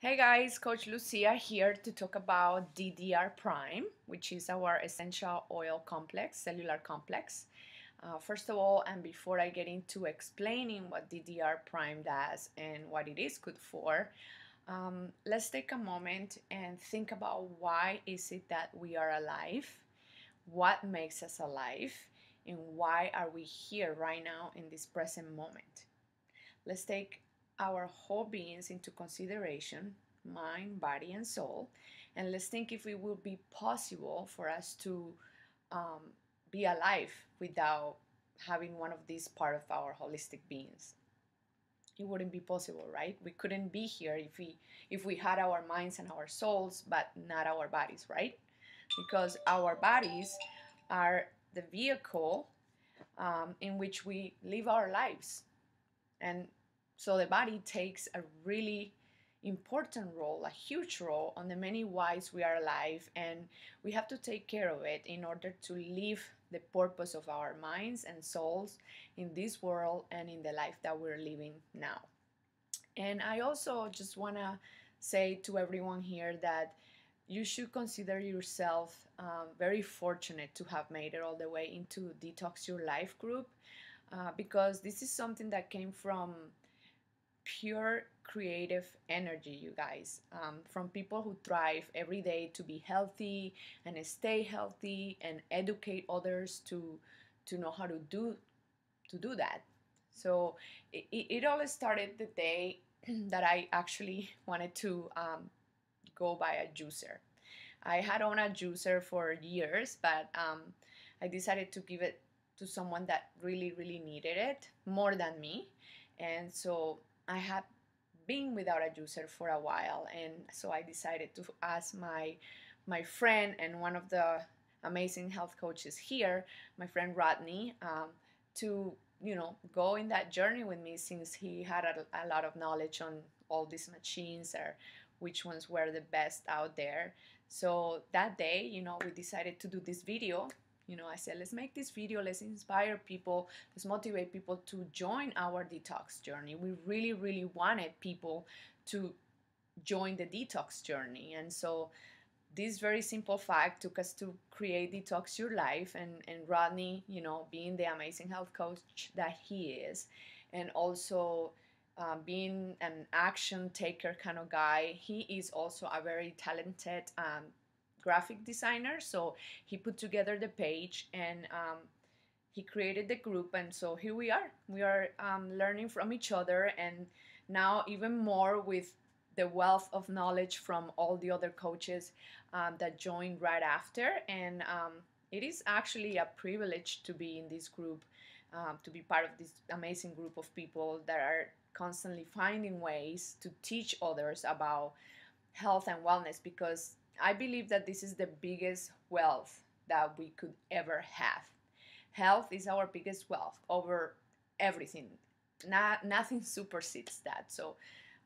Hey guys, Coach Lucia here to talk about DDR Prime, which is our essential oil complex, cellular complex. Uh, first of all, and before I get into explaining what DDR Prime does and what it is good for, um, let's take a moment and think about why is it that we are alive, what makes us alive, and why are we here right now in this present moment. Let's take our whole beings into consideration mind, body, and soul. And let's think if it would be possible for us to um, be alive without having one of these part of our holistic beings. It wouldn't be possible, right? We couldn't be here if we if we had our minds and our souls, but not our bodies, right? Because our bodies are the vehicle um, in which we live our lives, and so the body takes a really important role, a huge role on the many whys we are alive, and we have to take care of it in order to live the purpose of our minds and souls in this world and in the life that we're living now. And I also just want to say to everyone here that you should consider yourself um, very fortunate to have made it all the way into Detox Your Life group uh, because this is something that came from pure creative energy, you guys, um, from people who thrive every day to be healthy and stay healthy and educate others to to know how to do to do that. So it, it all started the day that I actually wanted to um, go buy a juicer. I had owned a juicer for years, but um, I decided to give it to someone that really, really needed it more than me. And so I had been without a juicer for a while, and so I decided to ask my my friend and one of the amazing health coaches here, my friend Rodney, um, to you know go in that journey with me since he had a, a lot of knowledge on all these machines or which ones were the best out there. So that day, you know, we decided to do this video you know, I said, let's make this video, let's inspire people, let's motivate people to join our detox journey. We really, really wanted people to join the detox journey. And so this very simple fact took us to create Detox Your Life and, and Rodney, you know, being the amazing health coach that he is, and also uh, being an action taker kind of guy, he is also a very talented um, graphic designer, so he put together the page and um, he created the group, and so here we are. We are um, learning from each other, and now even more with the wealth of knowledge from all the other coaches um, that joined right after, and um, it is actually a privilege to be in this group, um, to be part of this amazing group of people that are constantly finding ways to teach others about health and wellness because I believe that this is the biggest wealth that we could ever have. Health is our biggest wealth over everything. Not, nothing supersedes that. So,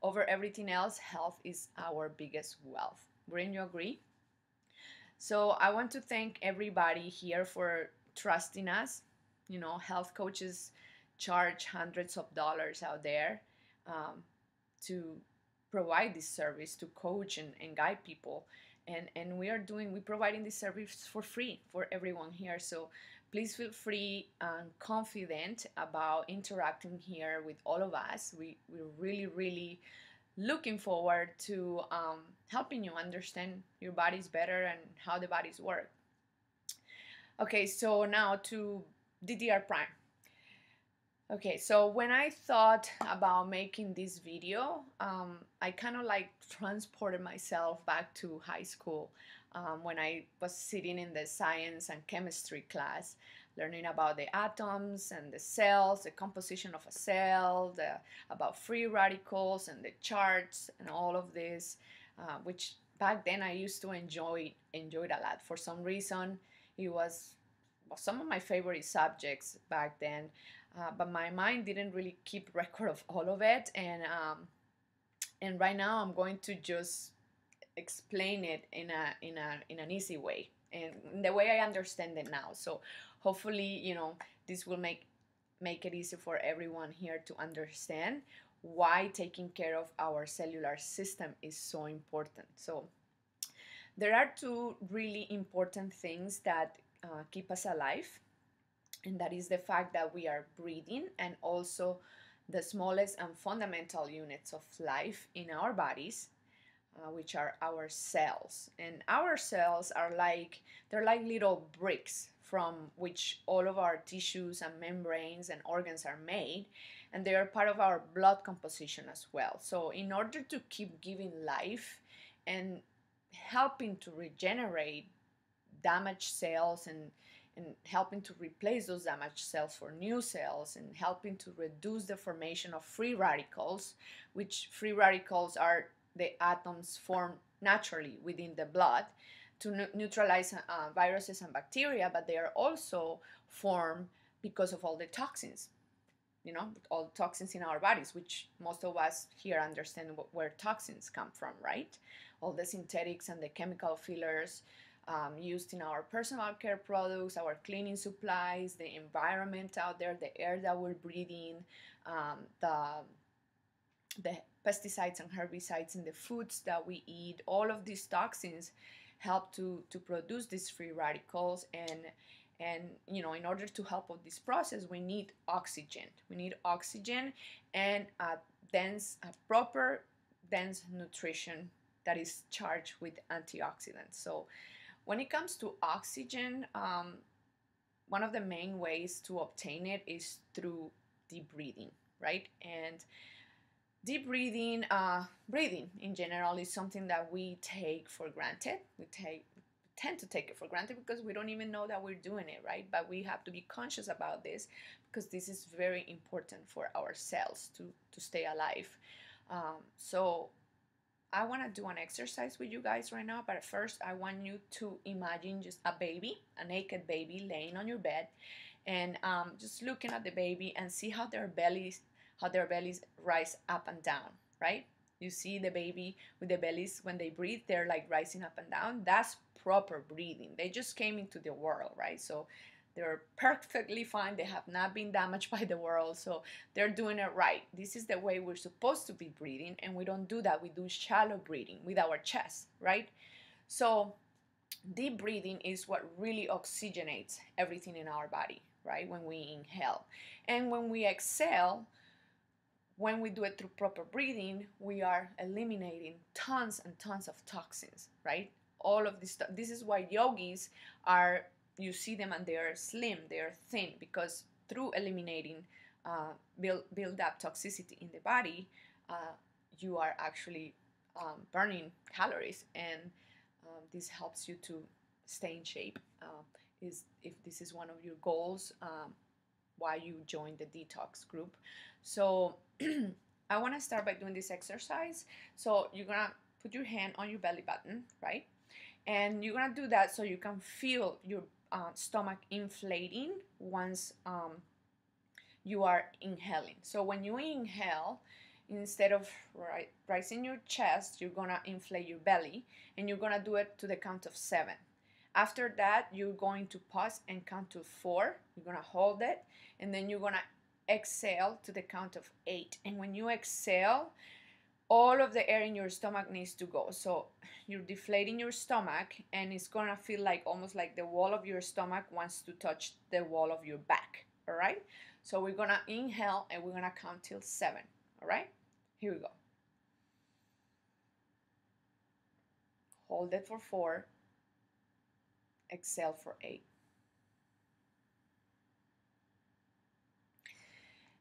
over everything else, health is our biggest wealth. Wouldn't you agree? So, I want to thank everybody here for trusting us. You know, health coaches charge hundreds of dollars out there um, to provide this service to coach and, and guide people and and we are doing we're providing this service for free for everyone here. So please feel free and confident about interacting here with all of us. We we're really really looking forward to um, helping you understand your bodies better and how the bodies work. Okay so now to ddr prime Okay, so when I thought about making this video, um, I kind of like transported myself back to high school um, when I was sitting in the science and chemistry class, learning about the atoms and the cells, the composition of a cell, the, about free radicals and the charts and all of this, uh, which back then I used to enjoy enjoyed a lot. For some reason, it was some of my favorite subjects back then. Uh, but my mind didn't really keep record of all of it. And um, and right now I'm going to just explain it in a in a in an easy way and the way I understand it now. So hopefully you know this will make make it easy for everyone here to understand why taking care of our cellular system is so important. So, there are two really important things that uh, keep us alive, and that is the fact that we are breathing and also the smallest and fundamental units of life in our bodies. Uh, which are our cells and our cells are like they're like little bricks from which all of our tissues and membranes and organs are made and they are part of our blood composition as well so in order to keep giving life and helping to regenerate damaged cells and and helping to replace those damaged cells for new cells and helping to reduce the formation of free radicals, which free radicals are the atoms formed naturally within the blood to neutralize uh, viruses and bacteria, but they are also formed because of all the toxins you know all the toxins in our bodies which most of us here understand where toxins come from right? All the synthetics and the chemical fillers um, used in our personal care products our cleaning supplies the environment out there the air that we're breathing um, the the pesticides and herbicides in the foods that we eat. All of these toxins help to to produce these free radicals and and you know in order to help with this process we need oxygen. We need oxygen and a dense a proper dense nutrition that is charged with antioxidants. So when it comes to oxygen um, one of the main ways to obtain it is through deep breathing right and deep breathing uh, breathing in general is something that we take for granted we take tend to take it for granted because we don't even know that we're doing it, right? But we have to be conscious about this because this is very important for our cells to, to stay alive. Um, so I want to do an exercise with you guys right now, but first I want you to imagine just a baby, a naked baby laying on your bed, and um, just looking at the baby and see how their bellies, how their bellies rise up and down, right? You see the baby with the bellies when they breathe, they're like rising up and down. That's proper breathing. They just came into the world, right? So they're perfectly fine. They have not been damaged by the world, so they're doing it right. This is the way we're supposed to be breathing, and we don't do that. We do shallow breathing with our chest, right? So deep breathing is what really oxygenates everything in our body, right? When we inhale. And when we exhale, when we do it through proper breathing, we are eliminating tons and tons of toxins, right? all of this stuff. This is why yogis are, you see them and they are slim, they are thin, because through eliminating uh, build, build up toxicity in the body, uh, you are actually um, burning calories, and um, this helps you to stay in shape. Uh, is if this is one of your goals, um, why you join the detox group. So I want to start by doing this exercise. So you're gonna put your hand on your belly button, right? and you're gonna do that so you can feel your uh, stomach inflating once um, you are inhaling. So when you inhale instead of right, rising your chest you're gonna inflate your belly and you're gonna do it to the count of seven. After that you're going to pause and count to four. You're gonna hold it and then you're gonna exhale to the count of eight. And when you exhale all of the air in your stomach needs to go. So you're deflating your stomach, and it's gonna feel like almost like the wall of your stomach wants to touch the wall of your back. All right. So we're gonna inhale and we're gonna count till seven. All right. Here we go. Hold it for four. Exhale for eight.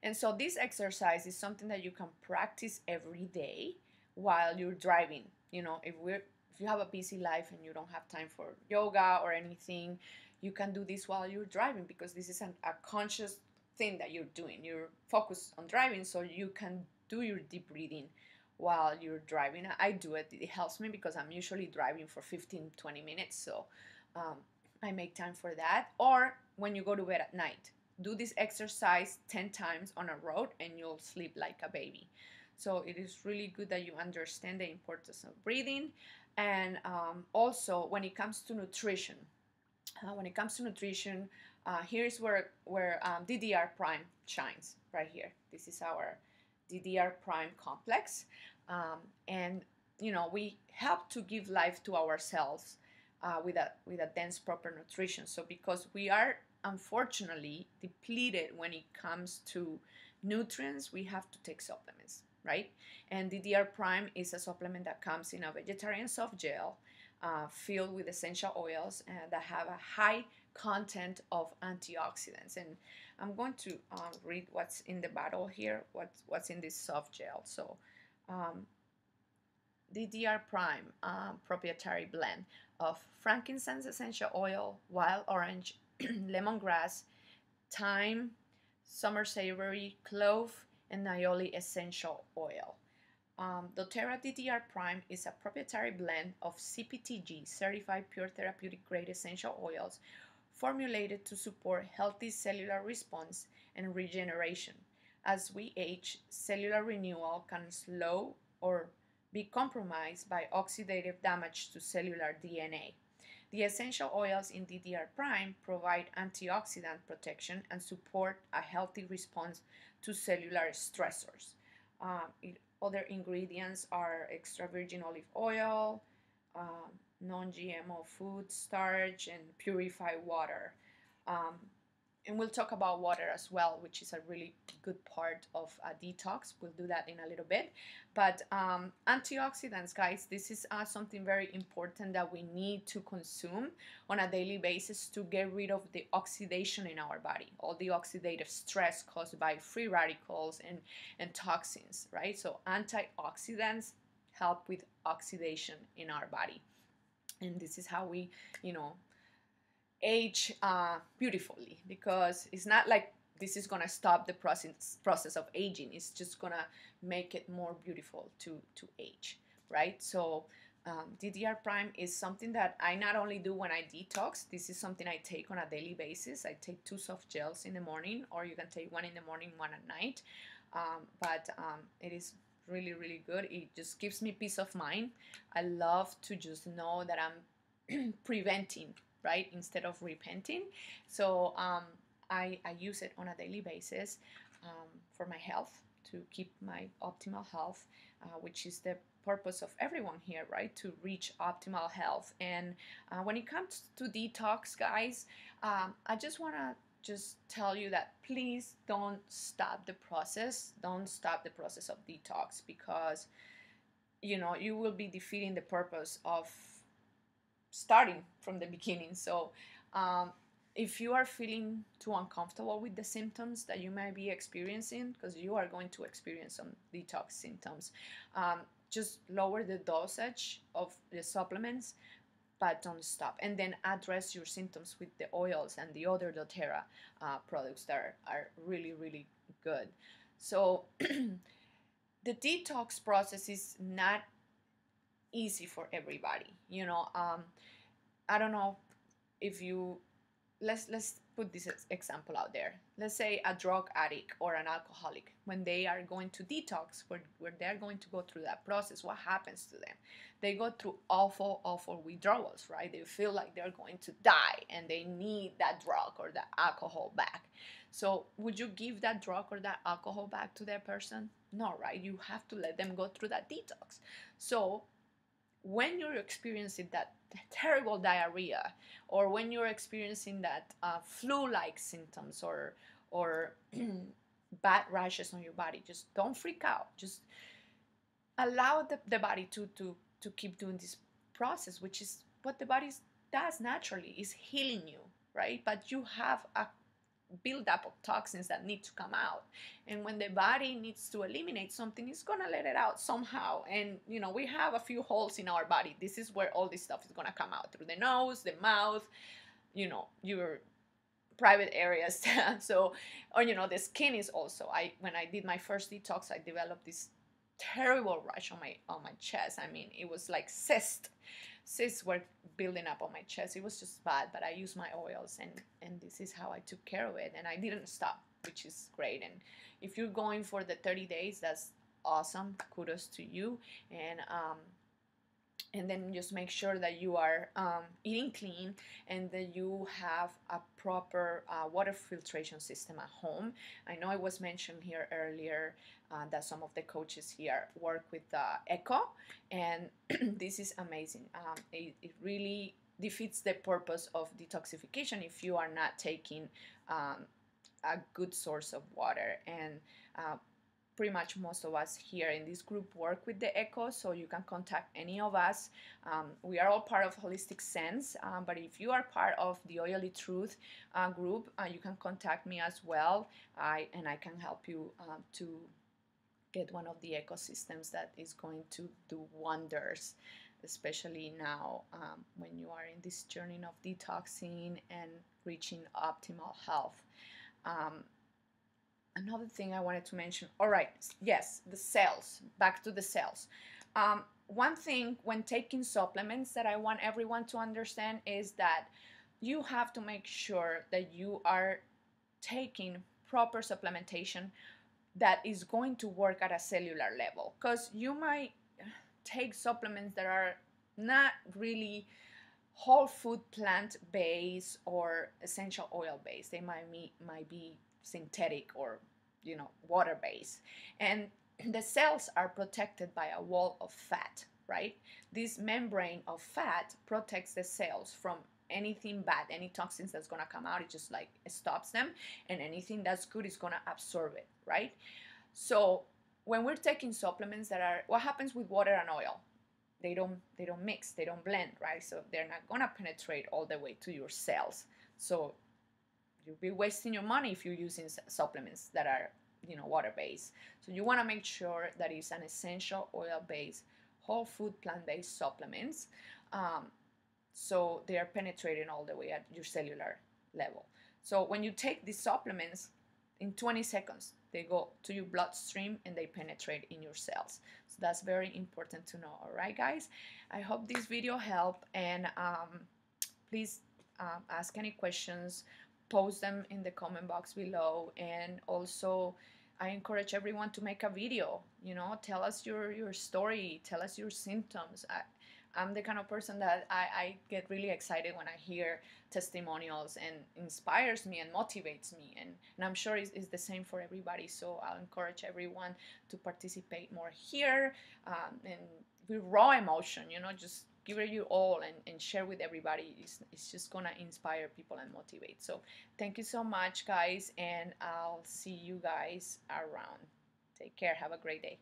And so this exercise is something that you can practice every day while you're driving. You know, if we're if you have a busy life and you don't have time for yoga or anything, you can do this while you're driving because this is an, a conscious thing that you're doing. You're focused on driving, so you can do your deep breathing while you're driving. I do it. It helps me because I'm usually driving for 15, 20 minutes, so um, I make time for that. Or when you go to bed at night, do this exercise 10 times on a road and you'll sleep like a baby. So it is really good that you understand the importance of breathing. And um, also, when it comes to nutrition, uh, when it comes to nutrition, uh, here's where where um, DDR prime shines right here. This is our DDR prime complex. Um, and you know, we help to give life to ourselves uh, with a with a dense proper nutrition. So because we are unfortunately depleted when it comes to nutrients, we have to take supplements, right? And DDR Prime is a supplement that comes in a vegetarian soft gel uh, filled with essential oils uh, that have a high content of antioxidants. And I'm going to um, read what's in the bottle here, what's, what's in this soft gel. So, um, DDR Prime uh, proprietary blend of frankincense essential oil, wild orange, lemongrass, thyme, summer savory, clove, and Niaouli essential oil. Um, doTERRA DDR Prime is a proprietary blend of CPTG, certified pure therapeutic grade essential oils, formulated to support healthy cellular response and regeneration. As we age, cellular renewal can slow or be compromised by oxidative damage to cellular DNA. The essential oils in DDR Prime provide antioxidant protection and support a healthy response to cellular stressors. Um, it, other ingredients are extra virgin olive oil, uh, non GMO food, starch, and purified water. Um, and we'll talk about water as well, which is a really good part of a detox. We'll do that in a little bit. But um, antioxidants, guys, this is uh, something very important that we need to consume on a daily basis to get rid of the oxidation in our body, all the oxidative stress caused by free radicals and, and toxins, right? So antioxidants help with oxidation in our body. And this is how we, you know, age uh, beautifully because it's not like this is gonna stop the process process of aging. It's just gonna make it more beautiful to to age, right? So um, DDR Prime is something that I not only do when I detox. This is something I take on a daily basis. I take two soft gels in the morning, or you can take one in the morning, one at night. Um, but um, it is really really good. It just gives me peace of mind. I love to just know that I'm preventing right instead of repenting. So um, I, I use it on a daily basis um, for my health to keep my optimal health uh, which is the purpose of everyone here right to reach optimal health. And uh, when it comes to detox guys um, i just want to just tell you that please don't stop the process don't stop the process of detox because you know you will be defeating the purpose of starting from the beginning. So, um, if you are feeling too uncomfortable with the symptoms that you may be experiencing, because you are going to experience some detox symptoms, um, just lower the dosage of the supplements, but don't stop. And then address your symptoms with the oils and the other doTERRA uh, products that are, are really, really good. So, the detox process is not easy for everybody. You know, um, I don't know if you let's let's put this example out there. Let's say a drug addict or an alcoholic when they are going to detox, where, where they're going to go through that process, what happens to them? They go through awful, awful withdrawals, right? They feel like they're going to die and they need that drug or that alcohol back. So, would you give that drug or that alcohol back to that person? No, right? You have to let them go through that detox. So, when you're experiencing that terrible diarrhea or when you're experiencing that uh, flu-like symptoms or or bad rashes on your body just don't freak out. Just allow the, the body to to to keep doing this process which is what the body does naturally is healing you right? But you have a buildup of toxins that need to come out. And when the body needs to eliminate something, it's gonna let it out somehow. And you know, we have a few holes in our body. This is where all this stuff is gonna come out through the nose, the mouth, you know, your private areas. so, or you know, the skin is also. I when I did my first detox, I developed this terrible rash on my on my chest. I mean, it was like cyst cysts were building up on my chest. It was just bad, but I used my oils and and this is how I took care of it and I didn't stop, which is great. And if you're going for the 30 days, that's awesome. Kudos to you. And um, and then just make sure that you are um, eating clean and that you have a proper uh, water filtration system at home. I know it was mentioned here earlier uh, that some of the coaches here work with the Echo, and this is amazing. Um, it, it, really defeats the purpose of detoxification if you are not taking um, a good source of water and uh, pretty much most of us here in this group work with the echo so you can contact any of us. Um, we are all part of holistic sense um, but if you are part of the oily truth uh, group uh, you can contact me as well. I, and i can help you uh, to get one of the ecosystems that is going to do wonders especially now um, when you are in this journey of detoxing and reaching optimal health. Um, another thing I wanted to mention. All right, yes, the cells. Back to the cells. Um, one thing when taking supplements that I want everyone to understand is that you have to make sure that you are taking proper supplementation that is going to work at a cellular level because you might take supplements that are not really whole food plant based or essential oil based they might be, might be synthetic or you know water based and the cells are protected by a wall of fat right? This membrane of fat protects the cells from anything bad any toxins that's going to come out. It just like stops them and anything that's good is going to absorb it right? So when we're taking supplements that are what happens with water and oil? They don't they don't mix they don't blend right? So they're not going to penetrate all the way to your cells. So you'll be wasting your money if you're using supplements that are you know water based so you want to make sure that it's an essential oil based whole food plant based supplements um, so they are penetrating all the way at your cellular level. So when you take these supplements in 20 seconds they go to your bloodstream and they penetrate in your cells. So that's very important to know all right guys? I hope this video helped and um, please um, ask any questions post them in the comment box below. And also I encourage everyone to make a video you know tell us your your story tell us your symptoms. I, I'm the kind of person that I, I get really excited when I hear testimonials and inspires me and motivates me. And, and I'm sure it's, it's the same for everybody. So I'll encourage everyone to participate more here um, and with raw emotion you know just give it your all and, and share with everybody. It's, it's just gonna inspire people and motivate. So thank you so much, guys, and I'll see you guys around. Take care. Have a great day.